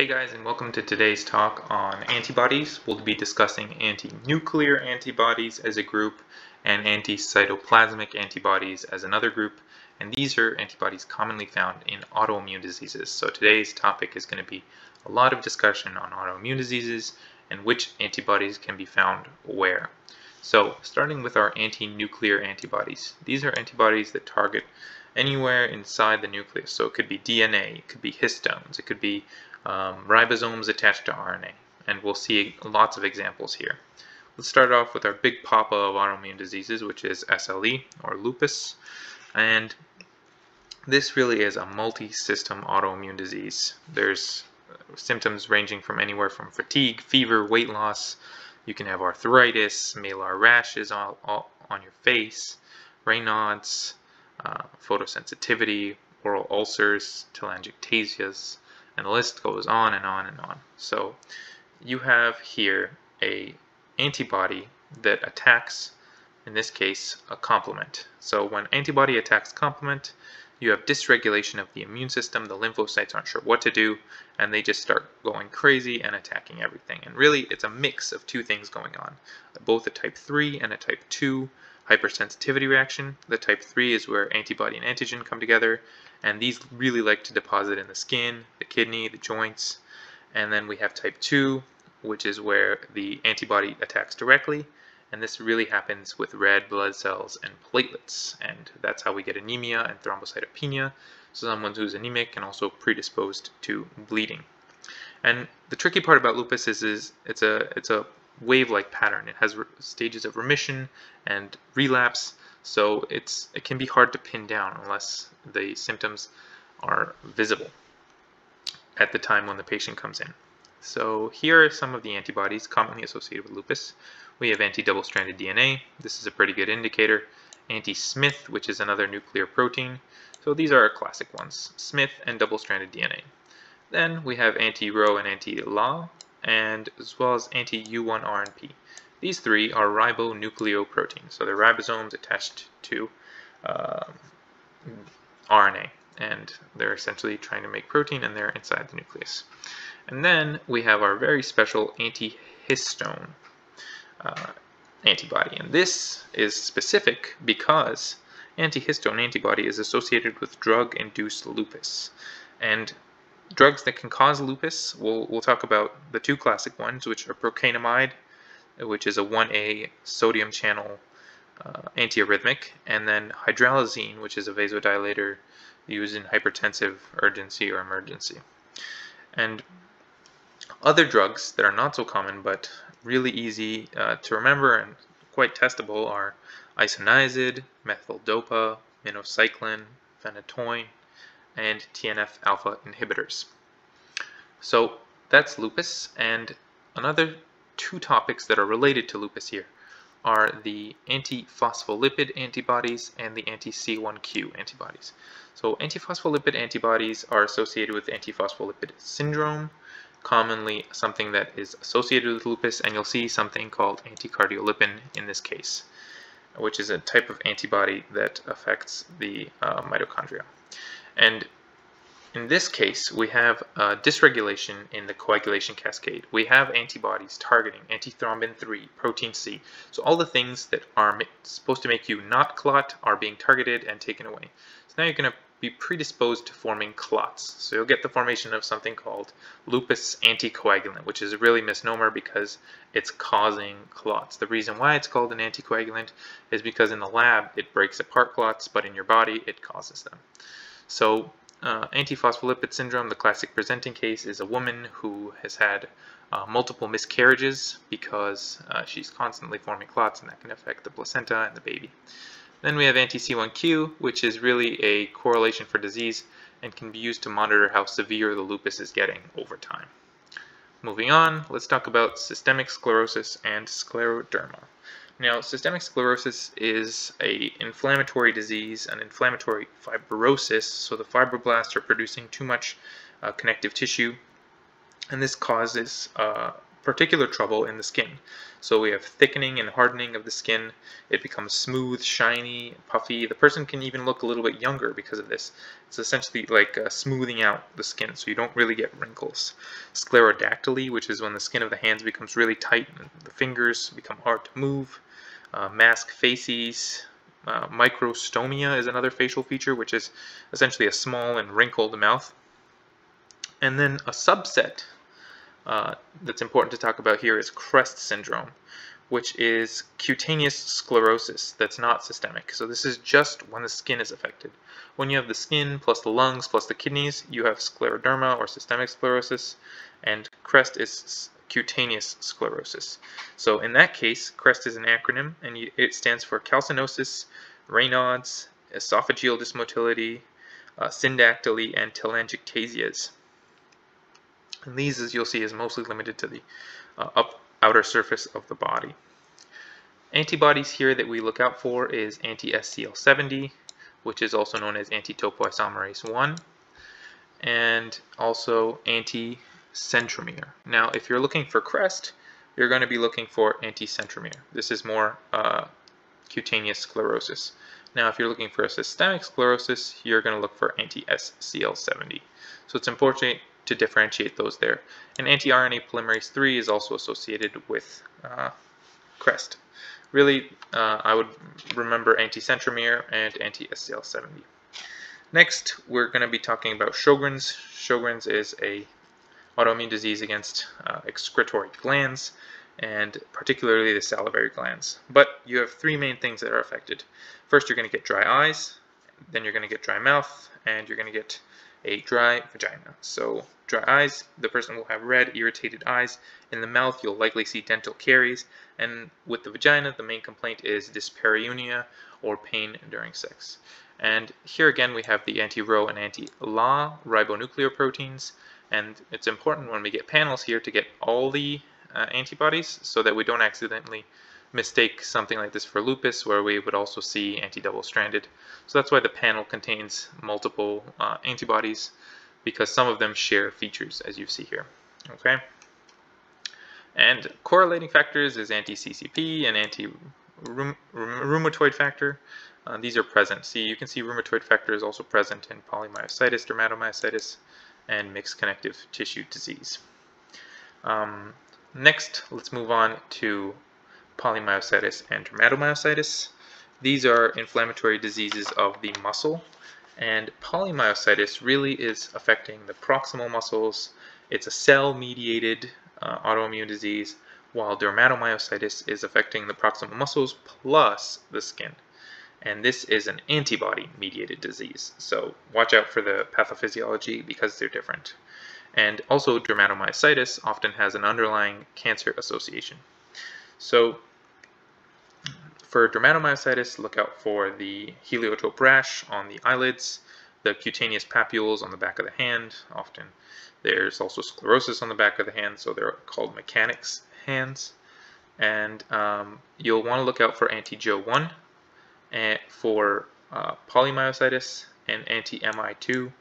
Hey guys and welcome to today's talk on antibodies. We'll be discussing anti-nuclear antibodies as a group and anti-cytoplasmic antibodies as another group and these are antibodies commonly found in autoimmune diseases. So today's topic is going to be a lot of discussion on autoimmune diseases and which antibodies can be found where. So starting with our anti-nuclear antibodies. These are antibodies that target anywhere inside the nucleus. So it could be DNA, it could be histones, it could be um, ribosomes attached to RNA. And we'll see lots of examples here. Let's start off with our big papa of autoimmune diseases, which is SLE, or lupus. And this really is a multi-system autoimmune disease. There's symptoms ranging from anywhere from fatigue, fever, weight loss. You can have arthritis, malar rashes on, on your face, Raynaud's, uh, photosensitivity, oral ulcers, telangiectasias, and the list goes on and on and on. So you have here a antibody that attacks, in this case, a complement. So when antibody attacks complement, you have dysregulation of the immune system, the lymphocytes aren't sure what to do, and they just start going crazy and attacking everything. And really, it's a mix of two things going on, both a type 3 and a type 2 hypersensitivity reaction. The type 3 is where antibody and antigen come together, and these really like to deposit in the skin, the kidney, the joints. And then we have type 2, which is where the antibody attacks directly, and this really happens with red blood cells and platelets, and that's how we get anemia and thrombocytopenia. So someone who's anemic and also predisposed to bleeding. And the tricky part about lupus is, is it's a it's a wave-like pattern. It has stages of remission and relapse, so it's it can be hard to pin down unless the symptoms are visible at the time when the patient comes in. So here are some of the antibodies commonly associated with lupus. We have anti-double-stranded DNA. This is a pretty good indicator. Anti-Smith, which is another nuclear protein. So these are our classic ones, Smith and double-stranded DNA. Then we have anti-Ro and anti-La, and as well as anti-U1RNP. These three are ribonucleoproteins, so they're ribosomes attached to uh, RNA, and they're essentially trying to make protein, and they're inside the nucleus. And then we have our very special antihistone uh, antibody, and this is specific because antihistone antibody is associated with drug-induced lupus, and drugs that can cause lupus, we'll, we'll talk about the two classic ones, which are procainamide, which is a 1A sodium channel uh, antiarrhythmic, and then hydralazine, which is a vasodilator used in hypertensive urgency or emergency. And other drugs that are not so common but really easy uh, to remember and quite testable are isoniazid, methyldopa, minocycline, phenytoin, and TNF-alpha inhibitors. So that's lupus, and another two topics that are related to lupus here are the antiphospholipid antibodies and the anti-C1q antibodies. So antiphospholipid antibodies are associated with antiphospholipid syndrome, commonly something that is associated with lupus, and you'll see something called anticardiolipin in this case, which is a type of antibody that affects the uh, mitochondria. And in this case, we have uh, dysregulation in the coagulation cascade. We have antibodies targeting antithrombin 3, protein C. So all the things that are supposed to make you not clot are being targeted and taken away. So now you're going to be predisposed to forming clots. So you'll get the formation of something called lupus anticoagulant, which is a really misnomer because it's causing clots. The reason why it's called an anticoagulant is because in the lab it breaks apart clots, but in your body it causes them. So uh, antiphospholipid syndrome, the classic presenting case, is a woman who has had uh, multiple miscarriages because uh, she's constantly forming clots and that can affect the placenta and the baby. Then we have anti-C1q, which is really a correlation for disease and can be used to monitor how severe the lupus is getting over time. Moving on, let's talk about systemic sclerosis and scleroderma. Now, systemic sclerosis is a inflammatory disease, an inflammatory fibrosis, so the fibroblasts are producing too much uh, connective tissue, and this causes uh, particular trouble in the skin. So we have thickening and hardening of the skin. It becomes smooth, shiny, puffy. The person can even look a little bit younger because of this. It's essentially like uh, smoothing out the skin so you don't really get wrinkles. Sclerodactyly, which is when the skin of the hands becomes really tight and the fingers become hard to move. Uh, mask facies, uh, microstomia is another facial feature, which is essentially a small and wrinkled mouth. And then a subset uh, that's important to talk about here is CREST syndrome, which is cutaneous sclerosis that's not systemic. So this is just when the skin is affected. When you have the skin plus the lungs plus the kidneys, you have scleroderma or systemic sclerosis, and CREST is cutaneous sclerosis. So in that case, CREST is an acronym, and it stands for calcinosis, Raynaud's, esophageal dysmotility, uh, syndactyly, and telangiectasias. And these, as you'll see, is mostly limited to the uh, up, outer surface of the body. Antibodies here that we look out for is anti-SCL70, which is also known as anti-topoisomerase 1, and also anti-centromere. Now, if you're looking for CREST, you're going to be looking for anti-centromere. This is more uh, cutaneous sclerosis. Now, if you're looking for a systemic sclerosis, you're going to look for anti-SCL70. So it's important to differentiate those there. And anti-RNA polymerase 3 is also associated with uh, CREST. Really, uh, I would remember anti-centromere and anti-SCL70. Next, we're going to be talking about Sjogren's. Sjogren's is a autoimmune disease against uh, excretory glands, and particularly the salivary glands. But you have three main things that are affected. First, you're going to get dry eyes, then you're going to get dry mouth, and you're going to get a dry vagina. So dry eyes, the person will have red, irritated eyes. In the mouth, you'll likely see dental caries. And with the vagina, the main complaint is dyspareunia or pain during sex. And here again, we have the anti-Ro and anti-La ribonucleoproteins. And it's important when we get panels here to get all the uh, antibodies so that we don't accidentally mistake something like this for lupus where we would also see anti-double stranded. So that's why the panel contains multiple uh, antibodies because some of them share features as you see here. Okay. And correlating factors is anti-CCP and anti-rheumatoid factor. Uh, these are present. See, you can see rheumatoid factor is also present in polymyositis, dermatomyositis, and mixed connective tissue disease. Um, next, let's move on to polymyositis and dermatomyositis. These are inflammatory diseases of the muscle and polymyositis really is affecting the proximal muscles. It's a cell-mediated uh, autoimmune disease while dermatomyositis is affecting the proximal muscles plus the skin. And this is an antibody-mediated disease, so watch out for the pathophysiology because they're different. And also dermatomyositis often has an underlying cancer association. So for dermatomyositis, look out for the heliotrope rash on the eyelids, the cutaneous papules on the back of the hand. Often there's also sclerosis on the back of the hand, so they're called mechanics hands. And um, you'll want to look out for anti-Jo1 and for uh, polymyositis and anti-MI2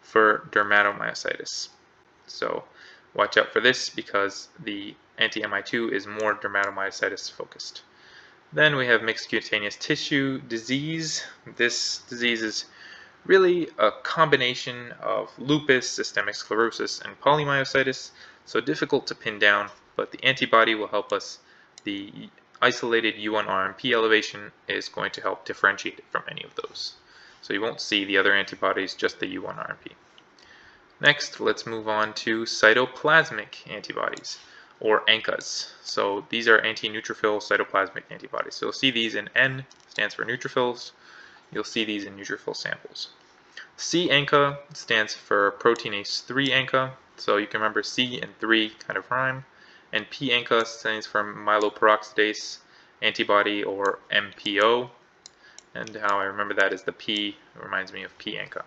for dermatomyositis. So watch out for this because the anti-MI2 is more dermatomyositis focused. Then we have mixed cutaneous tissue disease. This disease is really a combination of lupus, systemic sclerosis, and polymyositis, so difficult to pin down, but the antibody will help us. The isolated U1RNP elevation is going to help differentiate it from any of those. So you won't see the other antibodies, just the U1RNP. Next, let's move on to cytoplasmic antibodies or ANCAs. So these are anti-neutrophil cytoplasmic antibodies. So you'll see these in N, stands for neutrophils. You'll see these in neutrophil samples. C ANCA stands for proteinase 3 ANCA. So you can remember C and 3 kind of rhyme. And P ANCA stands for myeloperoxidase antibody or MPO. And how I remember that is the P reminds me of P ANCA.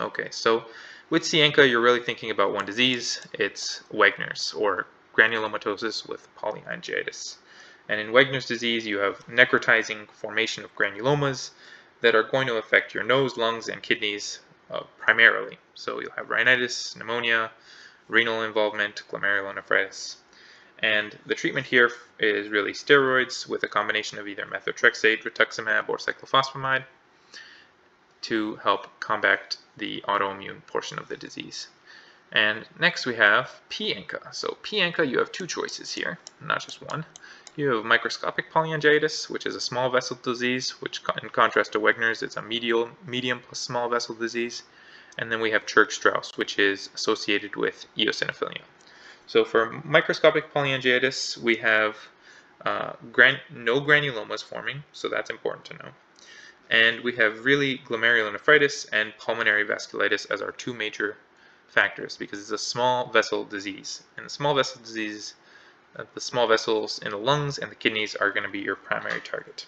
Okay, so with C-ANCA, you're really thinking about one disease. It's Wegener's, or granulomatosis with polyangiitis. And in Wegener's disease, you have necrotizing formation of granulomas that are going to affect your nose, lungs, and kidneys uh, primarily. So you'll have rhinitis, pneumonia, renal involvement, glomerulonephritis. And the treatment here is really steroids with a combination of either methotrexate, rituximab, or cyclophosphamide to help combat the autoimmune portion of the disease. And next we have P-ANCA. So P-ANCA, you have two choices here, not just one. You have microscopic polyangiitis, which is a small vessel disease, which in contrast to Wegener's, it's a medial, medium plus small vessel disease. And then we have Churg-Strauss, which is associated with eosinophilia. So for microscopic polyangiitis, we have uh, gran no granulomas forming, so that's important to know. And we have really glomerulonephritis and pulmonary vasculitis as our two major factors because it's a small vessel disease. And the small vessel disease, uh, the small vessels in the lungs and the kidneys are going to be your primary target.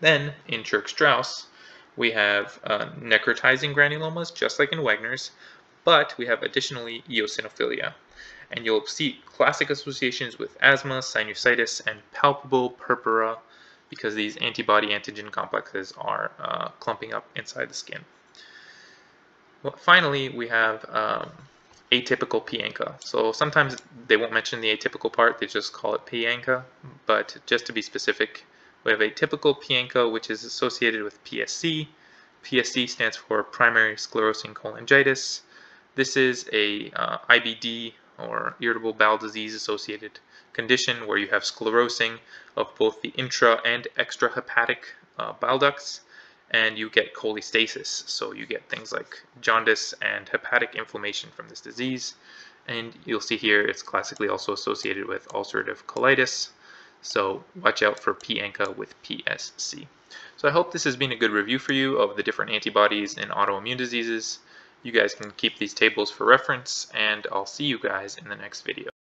Then in Churg-Strauss, we have uh, necrotizing granulomas, just like in Wegener's, but we have additionally eosinophilia. And you'll see classic associations with asthma, sinusitis, and palpable purpura because these antibody antigen complexes are uh, clumping up inside the skin. Well, finally, we have um, atypical P-ANCA. So sometimes they won't mention the atypical part, they just call it P-ANCA, but just to be specific, we have atypical P-ANCA, which is associated with PSC. PSC stands for primary sclerosing cholangitis. This is a uh, IBD or irritable bowel disease associated condition where you have sclerosing of both the intra and extrahepatic uh, bile ducts and you get cholestasis. So you get things like jaundice and hepatic inflammation from this disease. And you'll see here it's classically also associated with ulcerative colitis. So watch out for P-ANCA with PSC. So I hope this has been a good review for you of the different antibodies in autoimmune diseases. You guys can keep these tables for reference, and I'll see you guys in the next video.